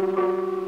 Música